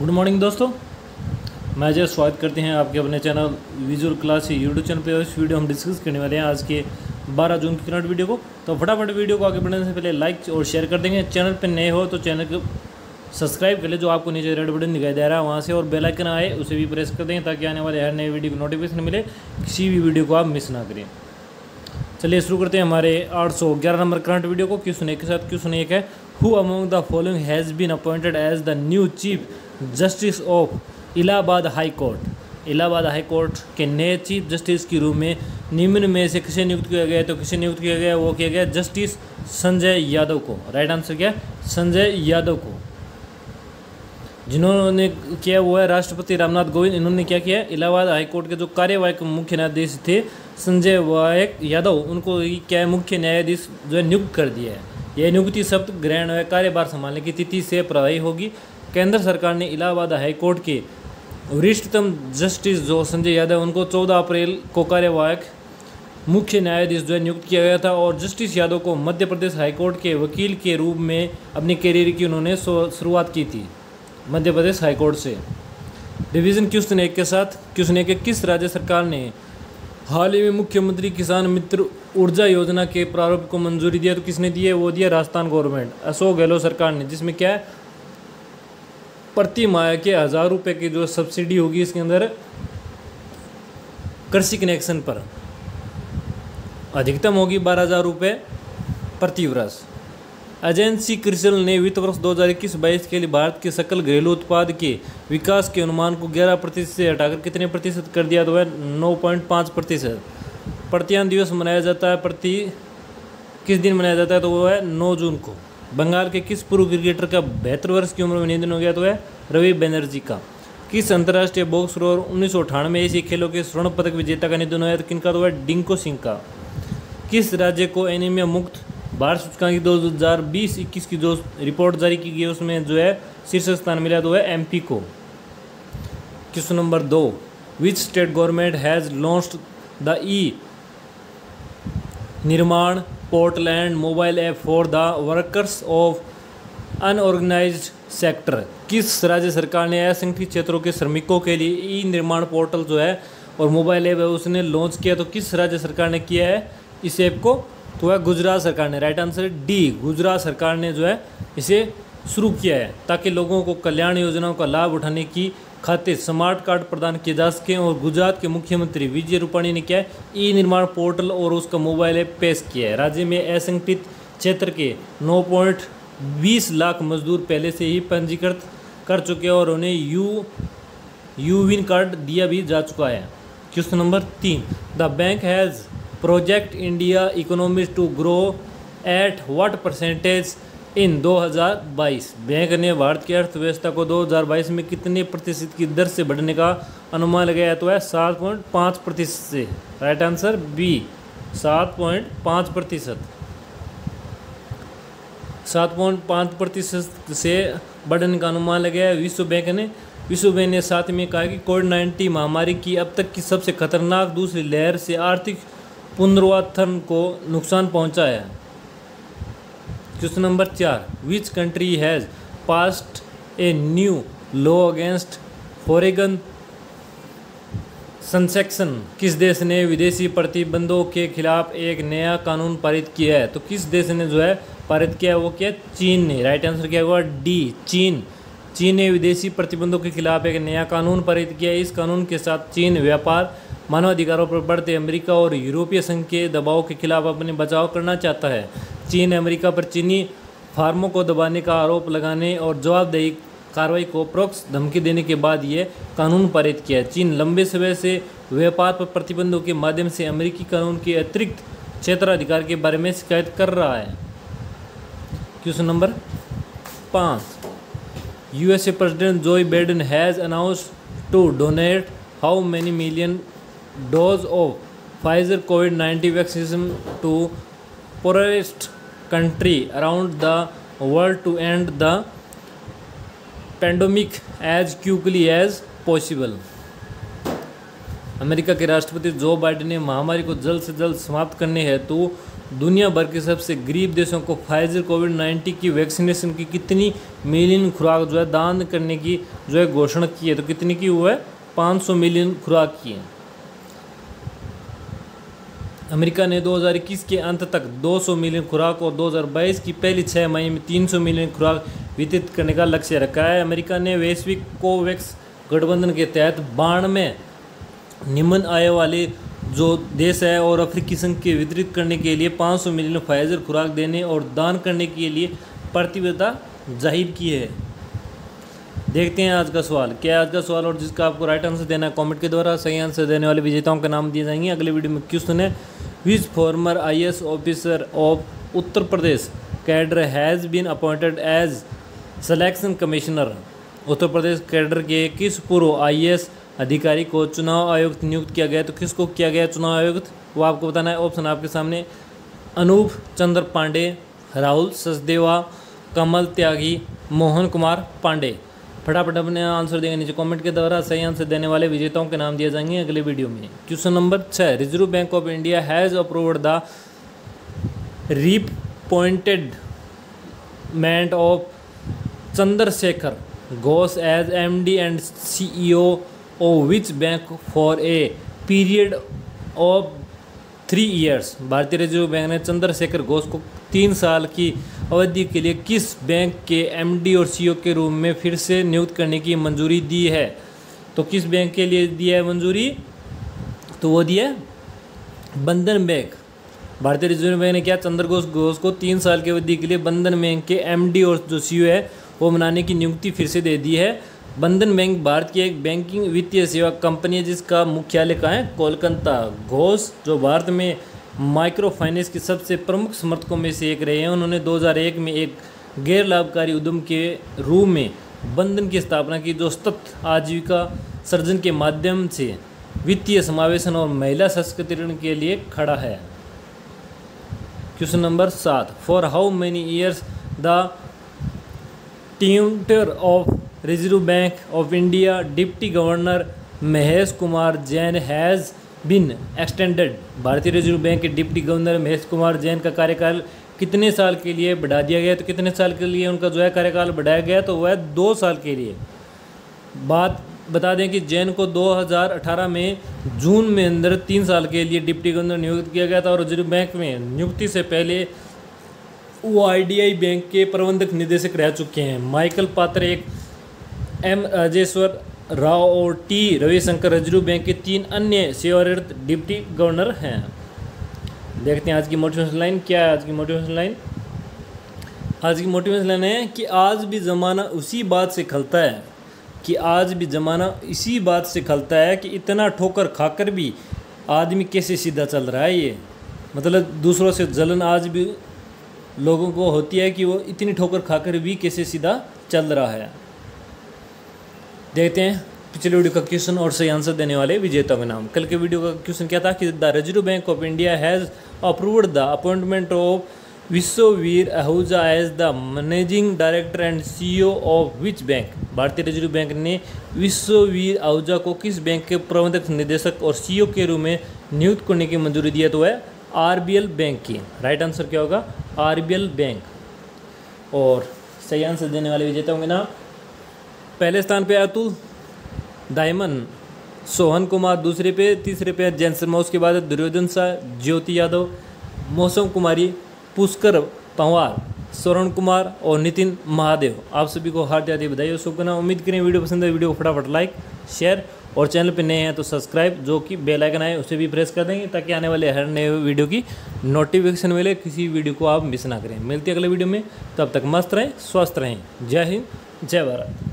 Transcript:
Good morning दोस्तों। मैं अजय स्वागत करते हैं आपके अपने channel Visual Class YouTube channel पे। इस वीडियो हम डिस्कस करने वाले हैं आज के 12 जून की करंट वीडियो को। तो फटाफट वीडियो को आगे बढ़ने से पहले लाइक और शेयर कर देंगे। चैनल पर नए हो तो चैनल को सब्सक्राइब कर ले, जो आपको नीचे रेड बटन दिखाई दे रहा है, वहाँ से और बेल आइकन आए, उसे भी प्रेस कर देंगे ताकि आने वाले हर नए वीडियो को नोटिफिकेशन मिले। किसी भी वीडियो को आप मिस ना करें। चलिए शुरू करते हैं हमारे 811 नंबर करंट वीडियो को। क्यों सुने? के साथ क्यों सुने? एक है who among the following has been appointed as the new chief justice of Allahabad high court Allahabad high court के नए चीफ जस्टिस के रूप में निम्न में से किसे नियुक्त किया गया तो किसे नियुक्त किया गया वो किया गया जस्टिस संजय यादव को। राइट आंसर क्या संजय यादव को। जिन्होंने किया वो है राष्ट्रपति रामनाथ कोविंद। इन्होंने क्या किया इलाहाबाद हाईकोर्ट के जो कार्यवाहक मुख्य न्यायाधीश थे, संजय वायक यादव, उनको क्या मुख्य न्यायाधीश जो है नियुक्त कर दिया है। यह नियुक्ति शब्द ग्रहण व कार्यभार संभालने की तिथि से प्रभावी होगी। केंद्र सरकार ने इलाहाबाद हाईकोर्ट के वरिष्ठतम जस्टिस जो संजय यादव, उनको 14 अप्रैल को कार्यवाहक मुख्य न्यायाधीश जो नियुक्त किया गया था और जस्टिस यादव को मध्य प्रदेश हाईकोर्ट के वकील के रूप में अपने करियर की उन्होंने शुरुआत की थी, मध्य प्रदेश हाईकोर्ट से। डिवीज़न क्वेश्चन एक के साथ क्वेश्चन एक किस राज्य सरकार ने हाल ही में मुख्यमंत्री किसान मित्र ऊर्जा योजना के प्रारूप को मंजूरी दिया तो किसने दिया? वो दिया राजस्थान गवर्नमेंट, अशोक गहलोत सरकार ने, जिसमें क्या है? प्रति माह के हज़ार रुपये की जो सब्सिडी होगी, इसके अंदर कृषि कनेक्शन पर अधिकतम होगी बारह हज़ार रुपये प्रति वर्ष। एजेंसी क्रिसल ने वित्त वर्ष 2021-22 के लिए भारत के सकल घरेलू उत्पाद के विकास के अनुमान को 11 प्रतिशत से हटाकर कितने प्रतिशत कर दिया? तो है 9.5 प्रतिशत प्रतियान दिवस मनाया जाता है, प्रति किस दिन मनाया जाता है? तो वो है 9 जून को। बंगाल के किस पूर्व क्रिकेटर का बेहतर वर्ष की उम्र में निधन हो गया? तो है रवि बनर्जी का। किस अंतर्राष्ट्रीय बॉक्स रोर उन्नीस सौ अठानवे एशियाई खेलों के स्वर्ण पदक विजेता का निधन हुआ तो किनका? तो है डिंको सिंह का। किस राज्य को एनीमिया मुक्त भारत सूचकांक दो हज़ार बीस, इक्कीस की जो रिपोर्ट जारी की गई है, उसमें जो है शीर्ष स्थान मिला तो है एमपी को। क्वेश्चन नंबर दो which state government has launch the E Nirman portal and mobile app for the workers of unorganise sector किस राज्य सरकार ने असंगठित क्षेत्रों के श्रमिकों के लिए ई निर्माण पोर्टल जो है और मोबाइल ऐप है, उसने लॉन्च किया? तो किस राज्य सरकार ने किया है? इस ऐप को तो वह गुजरात सरकार ने राइट आंसर डी गुजरात सरकार ने जो है इसे शुरू किया है, ताकि लोगों को कल्याण योजनाओं का लाभ उठाने की खातिर स्मार्ट कार्ड प्रदान किए जा सकें, और गुजरात के मुख्यमंत्री विजय रूपाणी ने क्या ई निर्माण पोर्टल और उसका मोबाइल ऐप पेश किया है। राज्य में असंगठित क्षेत्र के नौ पॉइंट बीस लाख मजदूर पहले से ही पंजीकृत कर चुके हैं, और उन्हें यू यू विन कार्ड दिया भी जा चुका है। क्वेश्चन नंबर तीन, the bank has project India economic to grow at what percentage in 2022 bank ने भारत की अर्थव्यवस्था को 2022 में कितने प्रतिशत की दर से बढ़ने का अनुमान लगाया? तो है सात पॉइंट पाँच प्रतिशत से। राइट आंसर बी सात पॉइंट पाँच प्रतिशत। सात पॉइंट पाँच प्रतिशत से बढ़ने का अनुमान लगाया। विश्व बैंक ने, विश्व बैंक ने साथ में कहा कि कोविड नाइन्टीन महामारी की अब तक की सबसे खतरनाक दूसरी लहर से आर्थिक पुनर्वाथन को नुकसान पहुँचा है। क्वेश्चन नंबर चार which country has passed a new law against foreign sanctions? किस देश ने विदेशी प्रतिबंधों के खिलाफ एक नया कानून पारित किया है? तो किस देश ने जो है पारित किया है वो क्या चीन ने। राइट आंसर क्या हुआ डी चीन। चीन ने विदेशी प्रतिबंधों के खिलाफ एक नया कानून पारित किया इस कानून के साथ चीन व्यापार मानवाधिकारों पर बढ़ते अमेरिका और यूरोपीय संघ के दबाव के खिलाफ अपने बचाव करना चाहता है। चीन, अमेरिका पर चीनी फार्मों को दबाने का आरोप लगाने और जवाबदेही कार्रवाई को प्रोक्स धमकी देने के बाद ये कानून पारित किया चीन लंबे समय से व्यापार पर प्रतिबंधों के माध्यम से अमेरिकी कानून के अतिरिक्त क्षेत्राधिकार के बारे में शिकायत कर रहा है। क्वेश्चन नंबर पाँच। USA president Joe Biden has announce to donate how many million dose of Pfizer COVID-19 vaccination to poorest country around the world to end the pandemic as quickly as possible. America के राष्ट्रपति Joe Biden ने महामारी को जल्द से जल्द समाप्त करने हेतु दुनिया भर के सबसे गरीब देशों को फाइजर कोविड नाइन्टीन की वैक्सीनेशन की कितनी मिलियन खुराक जो है दान करने की जो है घोषणा की है तो कितनी की हुआ है 500 मिलियन खुराक की है अमेरिका ने 2021 के अंत तक 200 मिलियन खुराक और 2022 की पहली छः मई में 300 मिलियन खुराक वितरित करने का लक्ष्य रखा है। अमेरिका ने वैश्विक कोवैक्स गठबंधन के तहत बानवे निम्न आय वाले जो देश है और अफ्रीकी संघ के वितरित करने के लिए 500 मिलियन फाइजर खुराक देने और दान करने के लिए प्रतिबद्धता ज़ाहिर की है। देखते हैं आज का सवाल। क्या आज का सवाल और जिसका आपको राइट आंसर देना है कमेंट के द्वारा सही आंसर देने वाले विजेताओं के नाम दिए जाएँगे। अगले वीडियो में क्वेश्चन है which former IAS officer of Uttar Pradesh cadre has been appointed as selection commissioner Uttar Pradesh cadre के किस पूर्व आईएएस अधिकारी को चुनाव आयुक्त नियुक्त किया गया? तो किसको किया गया चुनाव आयुक्त? वो आपको बताना है। ऑप्शन आपके सामने। अनूप चंद्र पांडे, राहुल सचदेवा, कमल त्यागी, मोहन कुमार पांडे। फटाफट अपने आंसर देंगे नीचे कमेंट के द्वारा। सही आंसर देने वाले विजेताओं के नाम दिए जाएँगे अगले वीडियो में। क्वेश्चन नंबर छः Reserve Bank of India has approved the reappointment of Chandrashekhar Ghosh as M D and C E O which bank for a period of three years भारतीय रिज़र्व बैंक ने चंद्रशेखर घोष को तीन साल की अवधि के लिए किस बैंक के एमडी और सीईओ के रूप में फिर से नियुक्त करने की मंजूरी दी है? तो किस बैंक के लिए दिया है मंजूरी? तो वो दिया बंधन बैंक। भारतीय रिज़र्व बैंक ने क्या चंद्र घोष घोष को तीन साल की अवधि के लिए बंधन बैंक के एमडी और जो सीईओ है, वो बनाने की नियुक्ति फिर से दे दी है। बंधन बैंक भारत की एक बैंकिंग वित्तीय सेवा कंपनी है, जिसका मुख्यालय कहाँ है? कोलकाता। घोष, जो भारत में माइक्रो फाइनेंस के सबसे प्रमुख समर्थकों में से एक रहे हैं। उन्होंने 2001 में एक गैर लाभकारी उद्यम के रूप में बंधन की स्थापना की, जो सतत आजीविका सर्जन के माध्यम से वित्तीय समावेशन और महिला सशक्तिकरण के लिए खड़ा है। क्वेश्चन नंबर सात। For how many years the tutor of Reserve Bank of India deputy governor Mahesh Kumar Jain has been extended. भारतीय रिज़र्व बैंक के डिप्टी गवर्नर महेश कुमार जैन का कार्यकाल कितने साल के लिए बढ़ा दिया गया? तो कितने साल के लिए उनका जो है कार्यकाल बढ़ाया गया? तो वह दो साल के लिए। बात बता दें कि जैन को 2018 में जून में अंदर तीन साल के लिए डिप्टी गवर्नर नियुक्त किया गया था और रिज़र्व बैंक में नियुक्ति से पहले वो आई बैंक के प्रबंधक निदेशक रह चुके हैं। माइकल पात्र एक एम राजेश्वर राव और टी रविशंकर रिज़र्व बैंक के तीन अन्य सेवारत डिप्टी गवर्नर हैं। देखते हैं आज की मोटिवेशन लाइन, क्या है आज की मोटिवेशन लाइन? आज की मोटिवेशन लाइन है कि आज भी ज़माना उसी बात से खलता है, कि आज भी ज़माना इसी बात से खलता है कि इतना ठोकर खाकर भी आदमी कैसे सीधा चल रहा है ये? मतलब दूसरों से जलन आज भी लोगों को होती है कि वो इतनी ठोकर खाकर भी कैसे सीधा चल रहा है। देखते हैं पिछले वीडियो का क्वेश्चन और सही आंसर देने वाले विजेता के नाम। कल के वीडियो का क्वेश्चन क्या था कि the Reserve Bank of India has approved the appointment of Vishwavir Ahuja as the managing director and CEO of which bank भारतीय रिज़र्व बैंक ने विश्ववीर आहूजा को किस बैंक के प्रबंधक निदेशक और सीईओ के रूप में नियुक्त करने की मंजूरी दी है? तो वह आर बैंक की। राइट आंसर क्या होगा? आरबीएल बैंक और सही आंसर देने वाले विजेताओं के नाम। पहले स्थान पे अतुल डायमंड। सोहन कुमार दूसरे पे, तीसरे पे जैन शर्मा उसके बाद दुर्योधन शाह ज्योति यादव, मौसम कुमारी, पुष्कर पंवार स्वर्ण कुमार और नितिन महादेव। आप सभी को हार्ट जाती बधाई और शुभकामना उम्मीद करें वीडियो पसंद है वीडियो को फटाफट लाइक शेयर और चैनल पर नए हैं तो सब्सक्राइब जो कि बेल आइकन आए, उसे भी प्रेस कर देंगे ताकि आने वाले हर नए वीडियो की नोटिफिकेशन मिले। किसी वीडियो को आप मिस ना करें। मिलती है अगले वीडियो में। तब तक मस्त रहें, स्वस्थ रहें। जय हिंद, जय भारत।